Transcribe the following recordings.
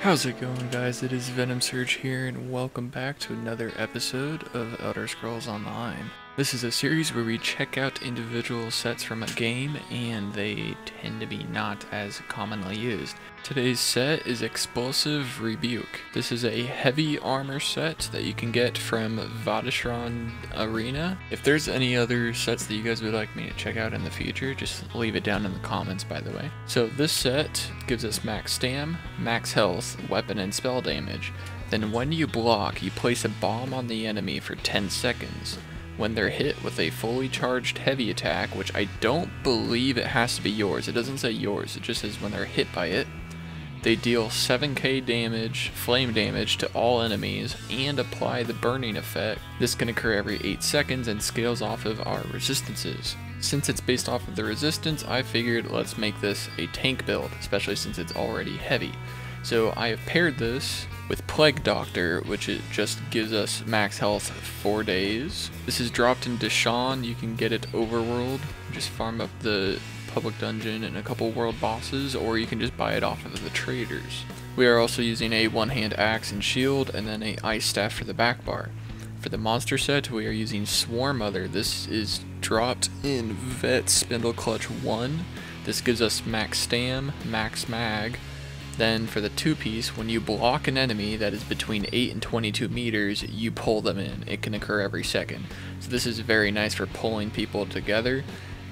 How's it going guys? It is Venom Surge here and welcome back to another episode of Elder Scrolls Online. This is a series where we check out individual sets from a game and they tend to be not as commonly used. Today's set is Explosive Rebuke. This is a heavy armor set that you can get from Vateshran Arena. If there's any other sets that you guys would like me to check out in the future, just leave it down in the comments by the way. So this set gives us max stam, max health, weapon and spell damage. Then when you block, you place a bomb on the enemy for 10 seconds when they're hit with a fully charged heavy attack, which I don't believe it has to be yours. It doesn't say yours, it just says when they're hit by it. They deal 7k damage, flame damage to all enemies, and apply the burning effect. This can occur every 8 seconds and scales off of our resistances. Since it's based off of the resistance, I figured let's make this a tank build, especially since it's already heavy. So I have paired this with Plague Doctor, which it just gives us max health 4 days. This is dropped in Deshaan, you can get it overworld, just farm up the public dungeon and a couple world bosses, or you can just buy it off of the traders. We are also using a one-hand axe and shield, and then a ice staff for the back bar. For the monster set, we are using Swarm Mother. This is dropped in Vet Spindleclutch 1. This gives us max stam, max mag, then for the two piece, when you block an enemy that is between 8 and 22 meters, you pull them in. It can occur every second. So this is very nice for pulling people together.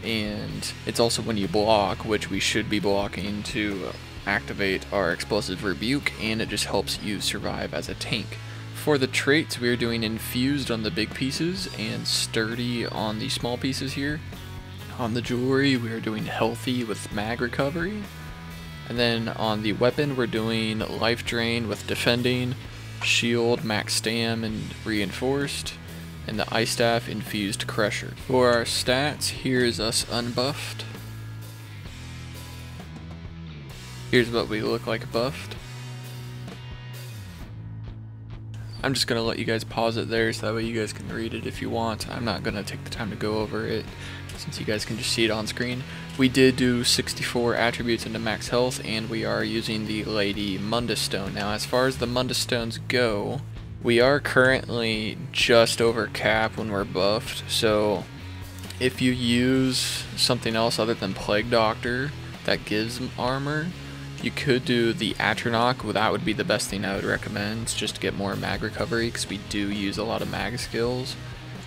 And it's also when you block, which we should be blocking to activate our explosive rebuke, and it just helps you survive as a tank. For the traits, we are doing infused on the big pieces and sturdy on the small pieces here. On the jewelry, we are doing healthy with mag recovery, and then on the weapon, we're doing Life Drain with Defending, Shield, Max Stam, and Reinforced, and the Ice Staff Infused Crusher. For our stats, here's us unbuffed. Here's what we look like buffed. I'm just going to let you guys pause it there so that way you guys can read it if you want. I'm not going to take the time to go over it since you guys can just see it on screen. We did do 64 attributes into max health, and we are using the Lady Mundus Stone. Now, as far as the Mundus Stones go, we are currently just over cap when we're buffed, so if you use something else other than Plague Doctor that gives armor, you could do the Atronach, well, that would be the best thing I would recommend, just to get more mag recovery, because we do use a lot of mag skills.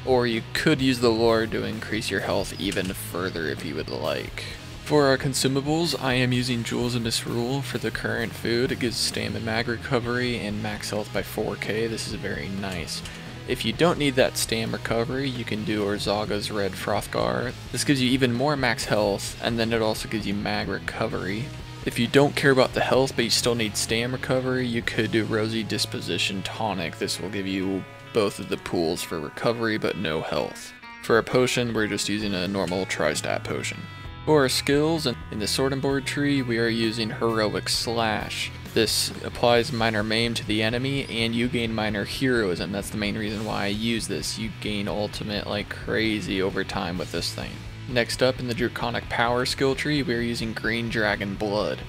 Or you could use the Lord to increase your health even further if you would like. For our consumables, I am using Jewels of Misrule for the current food. It gives stamina mag recovery and max health by 4k. This is very nice. If you don't need that stam recovery, you can do Orzorga's Red Frothgar. This gives you even more max health, and then it also gives you mag recovery. If you don't care about the health but you still need stam recovery, you could do Rosy Disposition Tonic. This will give you both of the pools for recovery but no health. For a potion, we're just using a normal Tri-Stat potion. For our skills, in the Sword and Board tree, we are using Heroic Slash. This applies Minor Maim to the enemy, and you gain Minor Heroism. That's the main reason why I use this. You gain Ultimate like crazy over time with this thing. Next up, in the Draconic Power skill tree, we are using Green Dragon Blood.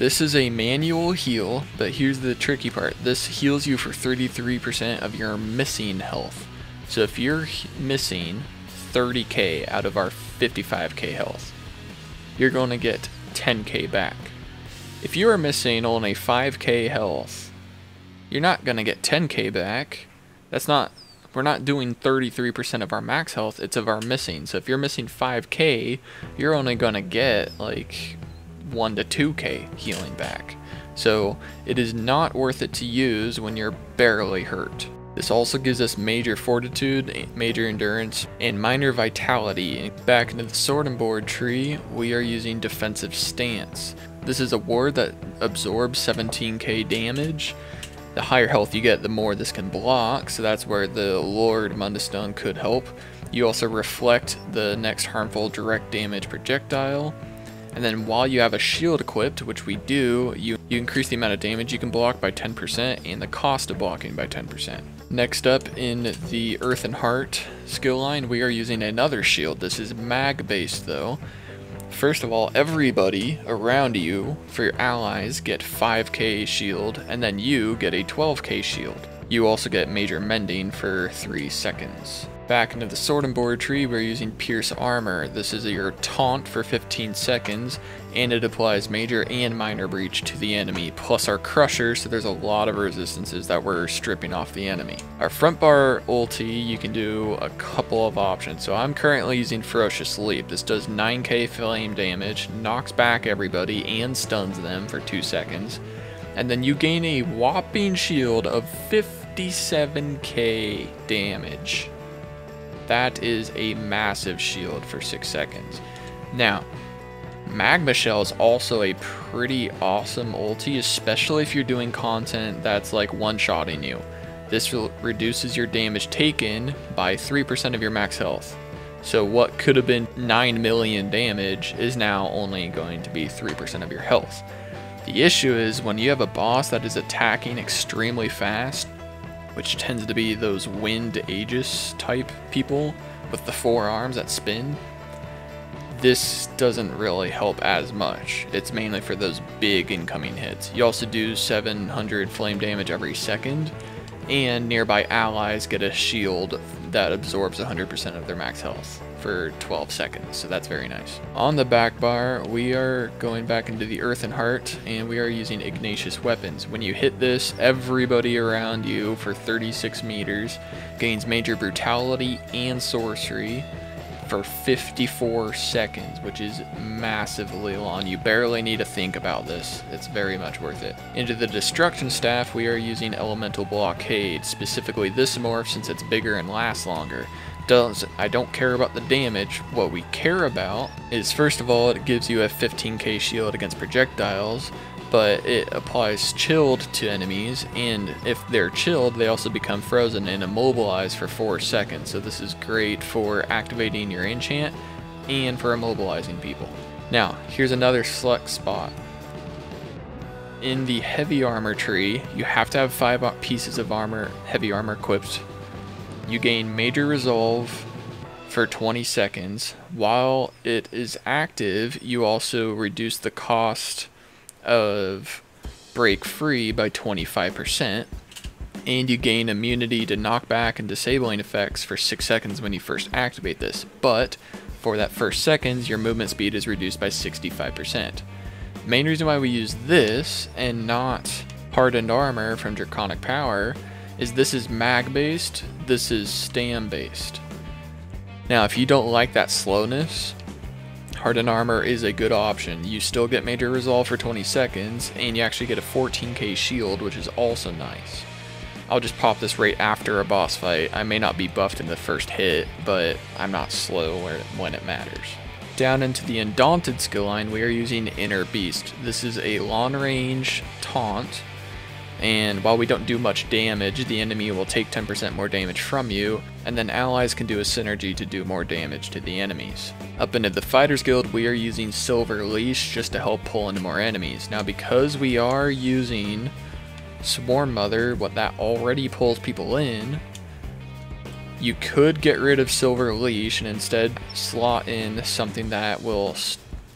This is a manual heal, but here's the tricky part. This heals you for 33% of your missing health. So if you're missing 30k out of our 55k health, you're going to get 10k back. If you are missing only 5k health, you're not going to get 10k back. That's not, we're not doing 33% of our max health, it's of our missing. So if you're missing 5k, you're only going to get like 1 to 2k healing back. So it is not worth it to use when you're barely hurt. This also gives us major fortitude, major endurance, and minor vitality. Back into the sword and board tree, we are using defensive stance. This is a ward that absorbs 17k damage. The higher health you get, the more this can block, so that's where the Lord Mundus Stone could help. You also reflect the next harmful direct damage projectile, and then while you have a shield equipped, which we do, you, you increase the amount of damage you can block by 10% and the cost of blocking by 10%. Next up in the Earthen Heart skill line, we are using another shield. This is mag based though. First of all, everybody around you, for your allies, get 5k shield, and then you get a 12k shield. You also get major mending for 3 seconds. Back into the sword and board tree, we're using Pierce Armor. This is your taunt for 15 seconds, and it applies major and minor breach to the enemy, plus our crusher, so there's a lot of resistances that we're stripping off the enemy. Our front bar ulti, you can do a couple of options. So I'm currently using Ferocious Leap. This does 9k flame damage, knocks back everybody, and stuns them for 2 seconds. And then you gain a whopping shield of 57k damage. That is a massive shield for 6 seconds. Now, Magma Shell is also a pretty awesome ulti, especially if you're doing content that's like one-shotting you. This reduces your damage taken by 3% of your max health. So what could have been 9 million damage is now only going to be 3% of your health. The issue is when you have a boss that is attacking extremely fast, which tends to be those wind Aegis type people with the four arms that spin, this doesn't really help as much. It's mainly for those big incoming hits. You also do 700 flame damage every second, and nearby allies get a shield that absorbs 100% of their max health for 12 seconds, so that's very nice. On the back bar, we are going back into the Earthen Heart, and we are using Igneous weapons. When you hit this, everybody around you for 36 meters gains major brutality and sorcery for 54 seconds, which is massively long. You barely need to think about this. It's very much worth it. Into the Destruction Staff, we are using Elemental Blockade, specifically this morph since it's bigger and lasts longer does I don't care about the damage. What we care about is first of all it gives you a 15k shield against projectiles, but it applies chilled to enemies and if they're chilled they also become frozen and immobilized for 4 seconds. So this is great for activating your enchant and for immobilizing people. Now, here's another select spot. In the heavy armor tree, you have to have 5 pieces of armor, heavy armor equipped you gain Major Resolve for 20 seconds. While it is active, you also reduce the cost of Break Free by 25%, and you gain immunity to knockback and disabling effects for 6 seconds when you first activate this. But for that first seconds, your movement speed is reduced by 65%. Main reason why we use this and not Hardened Armor from Draconic Power is this is mag based, this is stam based. Now if you don't like that slowness, Hardened Armor is a good option. You still get Major Resolve for 20 seconds, and you actually get a 14k shield, which is also nice. I'll just pop this right after a boss fight. I may not be buffed in the first hit, but I'm not slow when it matters. Down into the Undaunted skill line, we are using Inner Beast. This is a long range taunt and while we don't do much damage, the enemy will take 10% more damage from you, and then allies can do a synergy to do more damage to the enemies. Up into the Fighters Guild, we are using Silver Leash just to help pull into more enemies. Now because we are using Swarm Mother, what that already pulls people in, you could get rid of Silver Leash and instead slot in something that will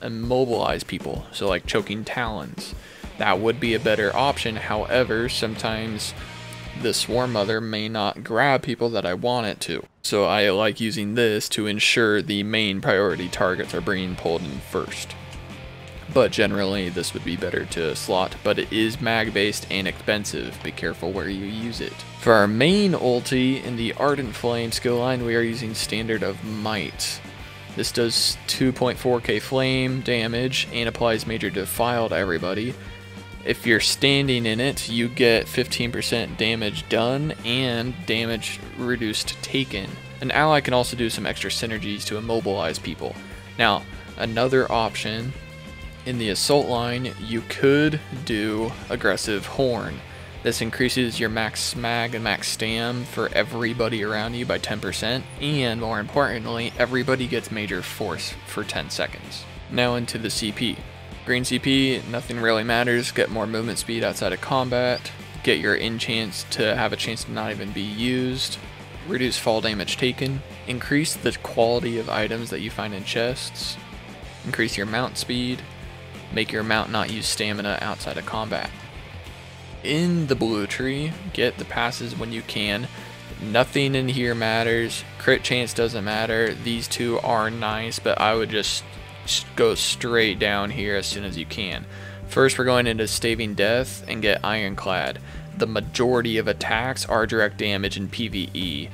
immobilize people, so like Choking Talons that would be a better option. However, sometimes the swarm mother may not grab people that I want it to. So I like using this to ensure the main priority targets are being pulled in first. But generally this would be better to slot, but it is mag based and expensive, be careful where you use it. For our main ulti in the Ardent Flame skill line we are using Standard of Might. This does 2.4k flame damage and applies major defile to everybody. If you're standing in it, you get 15% damage done and damage reduced taken. An ally can also do some extra synergies to immobilize people. Now, another option in the assault line, you could do aggressive horn. This increases your max smag and max stam for everybody around you by 10%, and more importantly, everybody gets major force for 10 seconds. Now into the CP. Green CP, nothing really matters. Get more movement speed outside of combat. Get your enchants to have a chance to not even be used. Reduce fall damage taken. Increase the quality of items that you find in chests. increase your mount speed, make your mount not use stamina outside of combat. In the blue tree, get the passes when you can. Nothing in here matters. Crit chance doesn't matter. These two are nice, but I would just go straight down here as soon as you can. First, we're going into Staving Death and get Ironclad. The majority of attacks are direct damage in PvE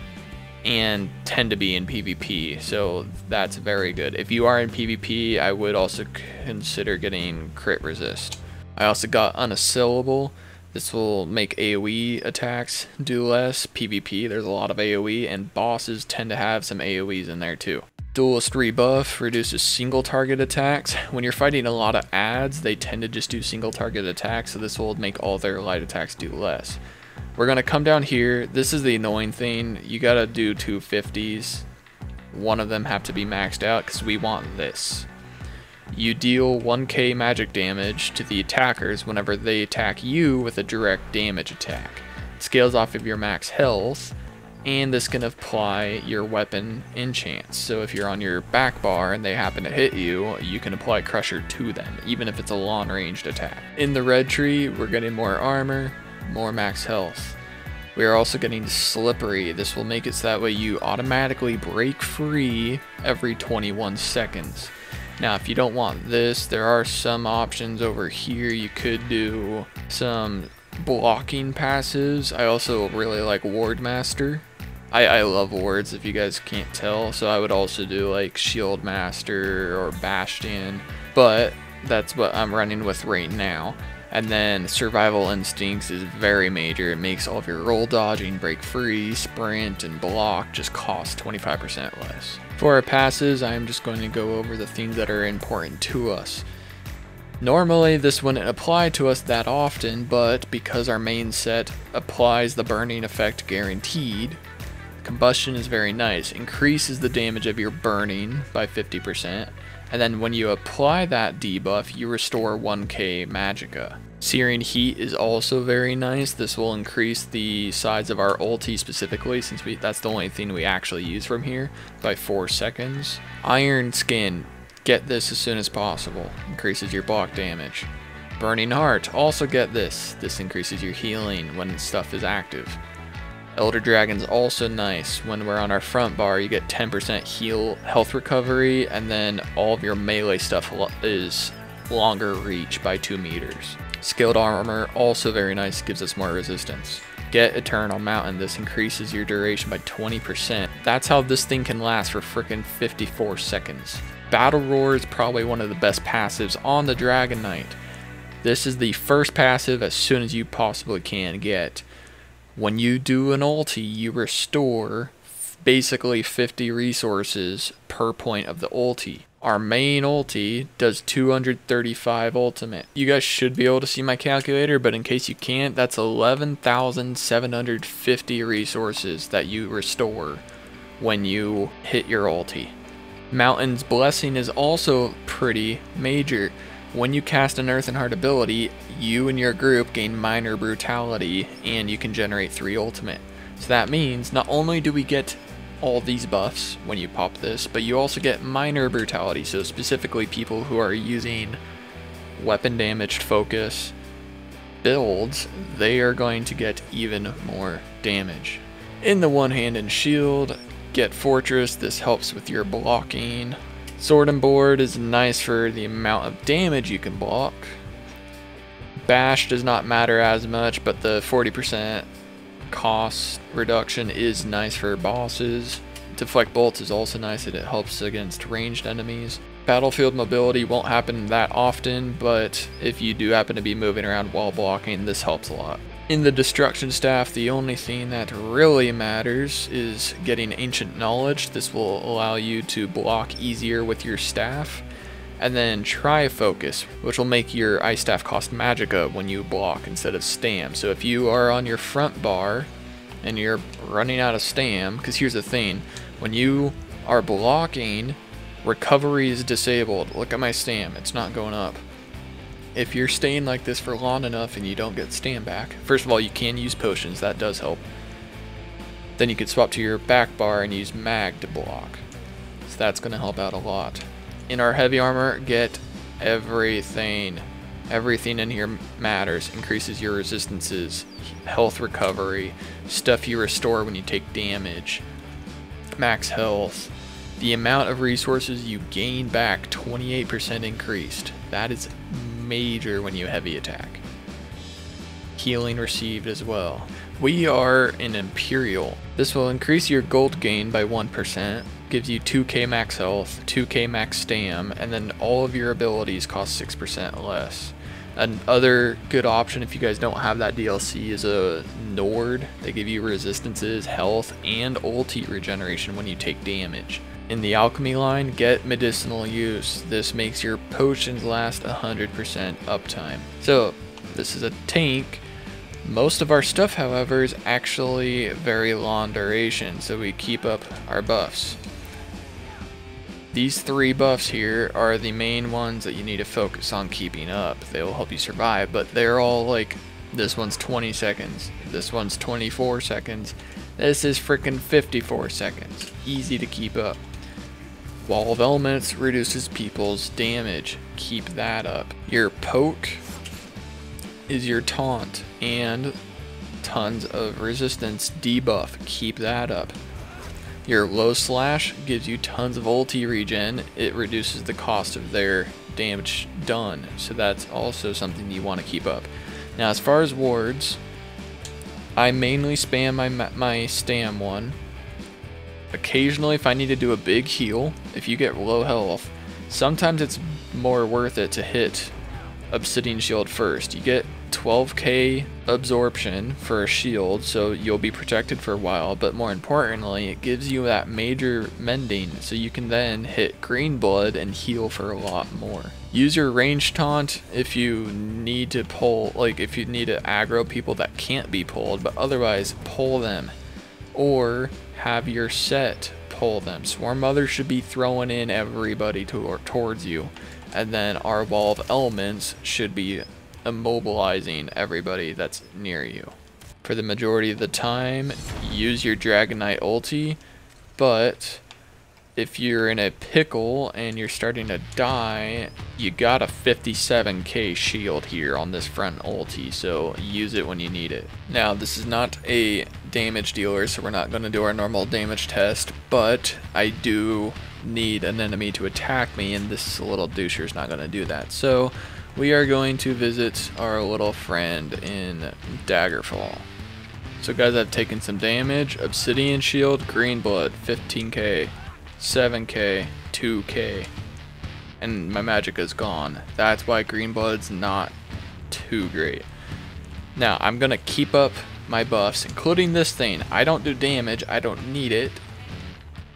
and tend to be in PvP, so that's very good. If you are in PvP, I would also consider getting crit resist. I also got Unassailable. This will make AoE attacks do less. PvP, there's a lot of AoE, and bosses tend to have some AoEs in there too. Duelist Rebuff reduces single target attacks. When you're fighting a lot of ads, they tend to just do single target attacks, so this will make all their light attacks do less. We're going to come down here. This is the annoying thing. You got to do two 50s. One of them have to be maxed out because we want this. You deal 1k magic damage to the attackers whenever they attack you with a direct damage attack. It scales off of your max health, and this can apply your weapon enchants. So if you're on your back bar and they happen to hit you, you can apply Crusher to them, even if it's a long ranged attack. In the red tree, we're getting more armor, more max health. We are also getting slippery. This will make it so that way you automatically break free every 21 seconds. Now, if you don't want this, there are some options over here. You could do some blocking passives. I also really like Ward Master. I, I love wards if you guys can't tell, so I would also do like Shield Master or Bastion, but that's what I'm running with right now. And then Survival Instincts is very major. It makes all of your roll dodging, break free, sprint, and block just cost 25% less. For our passes, I'm just going to go over the things that are important to us. Normally this wouldn't apply to us that often, but because our main set applies the burning effect guaranteed, combustion is very nice. Increases the damage of your burning by 50%, and then when you apply that debuff, you restore 1k Magicka. Searing Heat is also very nice. This will increase the size of our ulti specifically, since we that's the only thing we actually use from here, by 4 seconds. Iron Skin, get this as soon as possible. Increases your block damage. Burning Heart, also get this. This increases your healing when stuff is active. Elder Dragon's also nice. When we're on our front bar, you get 10% heal health recovery, and then all of your melee stuff is longer reach by 2 meters. Scaled armor, also very nice, gives us more resistance. Get Eternal Mountain, this increases your duration by 20%. That's how this thing can last for frickin' 54 seconds. Battle Roar is probably one of the best passives on the Dragon Knight. This is the first passive as soon as you possibly can get. When you do an ulti, you restore basically 50 resources per point of the ulti. Our main ulti does 235 ultimate. You guys should be able to see my calculator, but in case you can't, that's 11,750 resources that you restore when you hit your ulti. Mountain's Blessing is also pretty major. When you cast an Earthen Heart ability, you and your group gain minor brutality and you can generate 3 ultimate. So that means not only do we get all these buffs when you pop this, but you also get minor brutality, so specifically people who are using weapon damaged focus builds, they are going to get even more damage. In the one hand and shield, get Fortress, this helps with your blocking, Sword and Board is nice for the amount of damage you can block. Bash does not matter as much, but the 40% cost reduction is nice for bosses. Deflect Bolts is also nice that it helps against ranged enemies. Battlefield mobility won't happen that often, but if you do happen to be moving around while blocking, this helps a lot. In the Destruction Staff, the only thing that really matters is getting Ancient Knowledge. This will allow you to block easier with your staff. And then Tri-Focus, which will make your Ice Staff cost Magicka when you block instead of Stam. So if you are on your front bar and you're running out of Stam, because here's the thing, when you are blocking, recovery is disabled. Look at my Stam, it's not going up if you're staying like this for long enough and you don't get stand back, first of all, you can use potions, that does help. Then you could swap to your back bar and use mag to block. So that's going to help out a lot. In our heavy armor, get everything. Everything in here matters. Increases your resistances, health recovery, stuff you restore when you take damage, max health. The amount of resources you gain back 28% increased. That is major when you heavy attack. Healing received as well. We are an Imperial. This will increase your gold gain by 1%, gives you 2k max health, 2k max stam, and then all of your abilities cost 6% less. Another good option if you guys don't have that DLC is a Nord. They give you resistances, health, and ulti regeneration when you take damage. In the alchemy line, get medicinal use. This makes your potions last 100% uptime. So, this is a tank. Most of our stuff, however, is actually very long duration, so we keep up our buffs. These three buffs here are the main ones that you need to focus on keeping up. They will help you survive, but they're all like, this one's 20 seconds, this one's 24 seconds, this is freaking 54 seconds. Easy to keep up. Wall of Elements reduces people's damage. Keep that up. Your poke is your taunt and tons of resistance debuff. Keep that up. Your low slash gives you tons of ulti regen. It reduces the cost of their damage done. So that's also something you want to keep up. Now as far as wards, I mainly spam my, my stam one. Occasionally if I need to do a big heal, if you get low health, sometimes it's more worth it to hit Obsidian Shield first. You get 12k absorption for a shield, so you'll be protected for a while, but more importantly, it gives you that major mending, so you can then hit green blood and heal for a lot more. Use your range taunt if you need to pull, like if you need to aggro people that can't be pulled, but otherwise pull them. Or have your set pull them. Swarm Mother should be throwing in everybody to, towards you, and then our Wall of Elements should be immobilizing everybody that's near you. For the majority of the time, use your Dragon Knight ulti, but if you're in a pickle and you're starting to die, you got a 57k shield here on this front ulti, so use it when you need it. Now, this is not a damage dealer, so we're not going to do our normal damage test, but I do need an enemy to attack me, and this little doucher is not going to do that. So, we are going to visit our little friend in Daggerfall. So guys, I've taken some damage. Obsidian Shield, Green Blood, 15k, 7k, 2k. And my magic is gone. That's why Green Blood's not too great. Now, I'm going to keep up my buffs, including this thing. I don't do damage, I don't need it.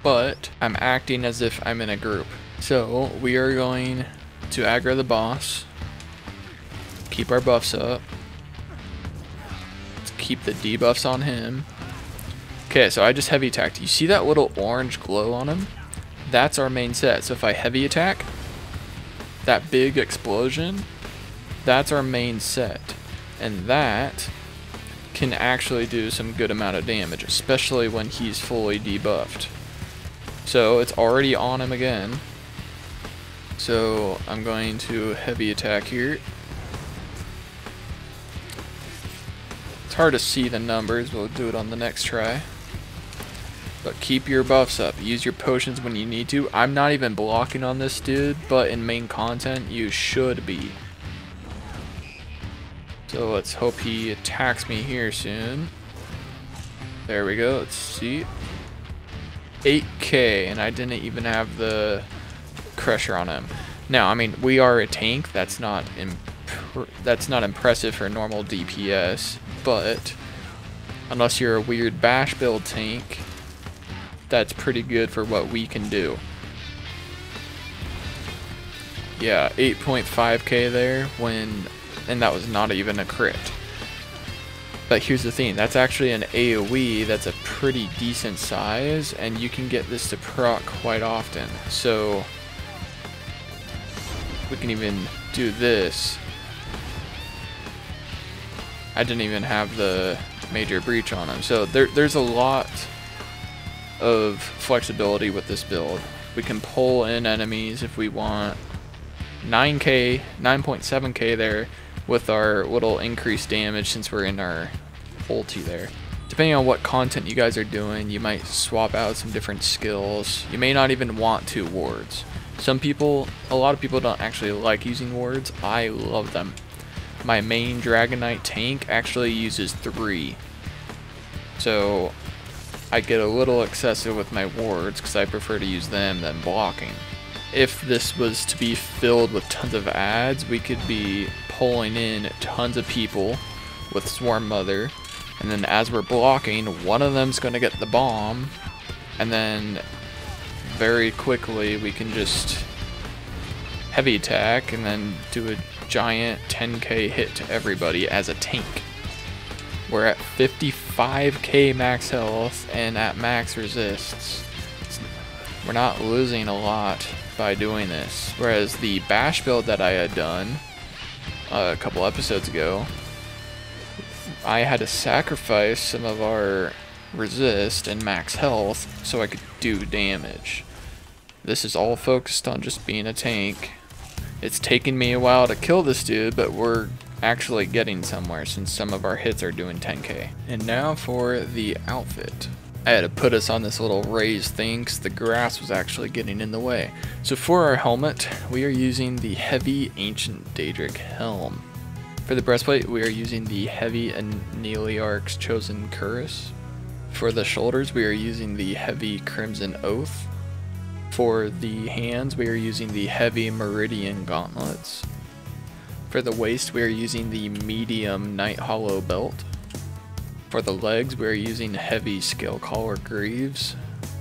But I'm acting as if I'm in a group. So, we are going to aggro the boss keep our buffs up. Let's keep the debuffs on him. Okay, so I just heavy attacked. You see that little orange glow on him? That's our main set. So if I heavy attack, that big explosion, that's our main set. And that can actually do some good amount of damage, especially when he's fully debuffed. So it's already on him again. So I'm going to heavy attack here. It's hard to see the numbers, we'll do it on the next try. But keep your buffs up. Use your potions when you need to. I'm not even blocking on this dude, but in main content, you should be. So let's hope he attacks me here soon. There we go, let's see. 8k, and I didn't even have the crusher on him. Now, I mean, we are a tank. That's not that's not impressive for normal DPS but unless you're a weird bash build tank, that's pretty good for what we can do. Yeah, 8.5k there when, and that was not even a crit. But here's the thing, that's actually an AoE that's a pretty decent size, and you can get this to proc quite often. So, we can even do this I didn't even have the major breach on him. So there, there's a lot of flexibility with this build. We can pull in enemies if we want. 9k, 9.7k there with our little increased damage since we're in our ulti there. Depending on what content you guys are doing, you might swap out some different skills. You may not even want two wards. Some people, a lot of people don't actually like using wards. I love them. My main Dragon Knight tank actually uses three. So I get a little excessive with my wards because I prefer to use them than blocking. If this was to be filled with tons of ads, we could be pulling in tons of people with Swarm Mother, and then as we're blocking, one of them's going to get the bomb, and then very quickly we can just heavy attack and then do a giant 10k hit to everybody as a tank. We're at 55k max health and at max resists. We're not losing a lot by doing this. Whereas the bash build that I had done uh, a couple episodes ago, I had to sacrifice some of our resist and max health so I could do damage. This is all focused on just being a tank. It's taking me a while to kill this dude, but we're actually getting somewhere since some of our hits are doing 10k. And now for the outfit. I had to put us on this little raised thing because the grass was actually getting in the way. So for our helmet, we are using the Heavy Ancient Daedric Helm. For the breastplate, we are using the Heavy Annihilarch's Chosen Cuirass. For the shoulders, we are using the Heavy Crimson Oath. For the hands, we are using the Heavy Meridian Gauntlets. For the waist, we are using the medium Night Hollow belt. For the legs, we are using heavy Scalecaller Greaves.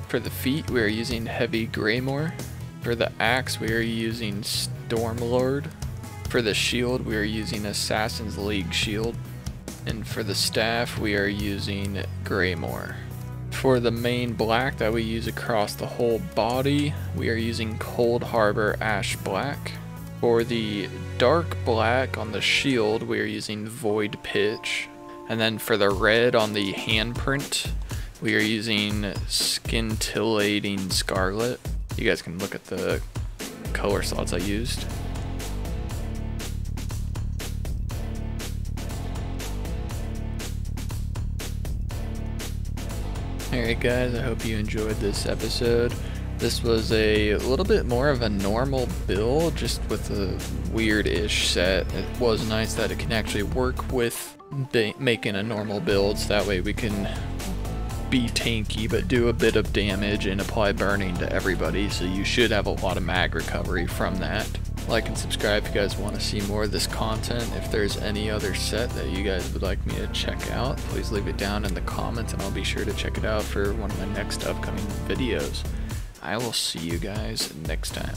For the feet, we are using heavy Greymoor. For the axe, we are using Stormlord. For the shield, we are using Assassin's League Shield. And for the staff, we are using Greymoor. For the main black that we use across the whole body, we are using Cold Harbor Ash Black. For the dark black on the shield, we are using Void Pitch. And then for the red on the handprint, we are using Scintillating Scarlet. You guys can look at the color slots I used. Alright guys, I hope you enjoyed this episode. This was a little bit more of a normal build, just with a weird-ish set. It was nice that it can actually work with making a normal build, so that way we can be tanky but do a bit of damage and apply burning to everybody, so you should have a lot of mag recovery from that. Like and subscribe if you guys want to see more of this content. If there's any other set that you guys would like me to check out, please leave it down in the comments and I'll be sure to check it out for one of my next upcoming videos. I will see you guys next time.